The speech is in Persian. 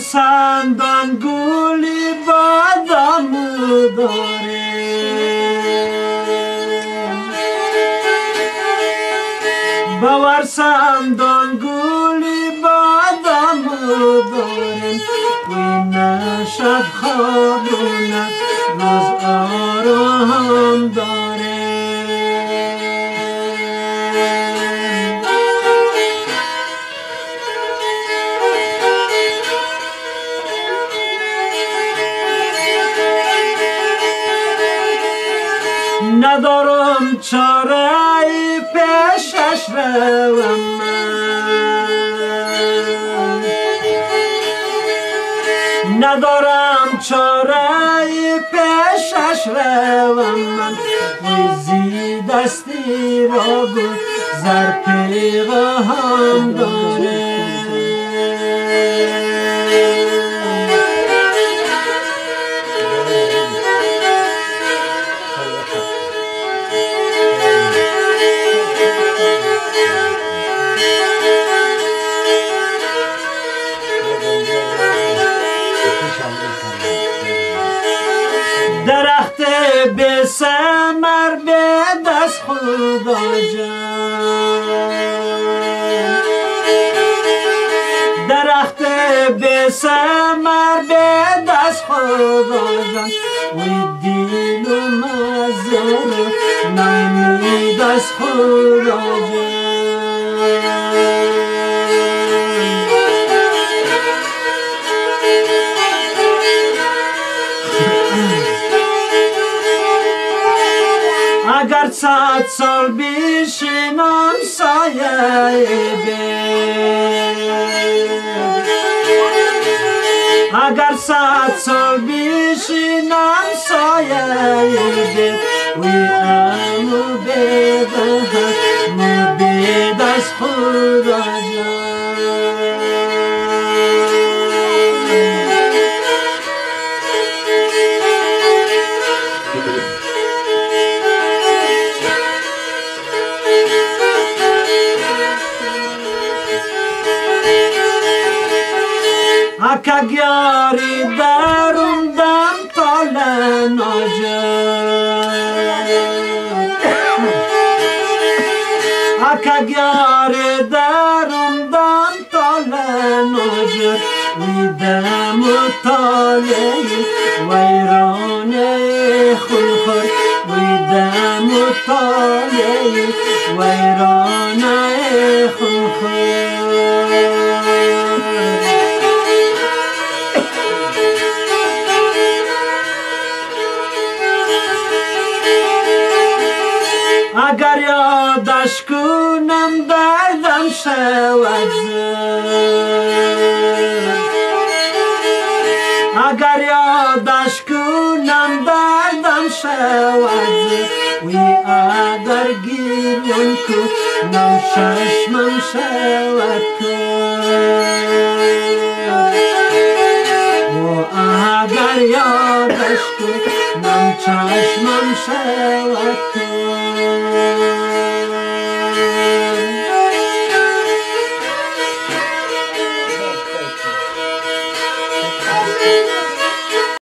سندان گولی بادامو داره. باور سندان گولی بادامو داریم وی نشد خوابونه روز آرام داره. ندارم چاره ای پیشش روم من ندارم چاره ای پیشش روم من ویزی دستی را بود زر پیغام داره درخت به سمر به دست خدا جان. درخت به سمر به دست خدا جان. وی دیل و مزار نمید از خدا جان. Sat sal bir şinam sayebi Agar sat sal bir şinam We are mubeda, mubeda's hood κακιάρι δέρονταν το λένογε. Ακαγιάρι δέρονταν το λένογε. Είδε μου το λέει, βαϊρώνε χουλχορ. Είδε μου το λέει, βαϊρώνε Dam dardam szeladzim Agario daszku nam dardam szeladzim Ui agar girionku nam szaszmam szeladku O agario daszku nam czaszmam szeladku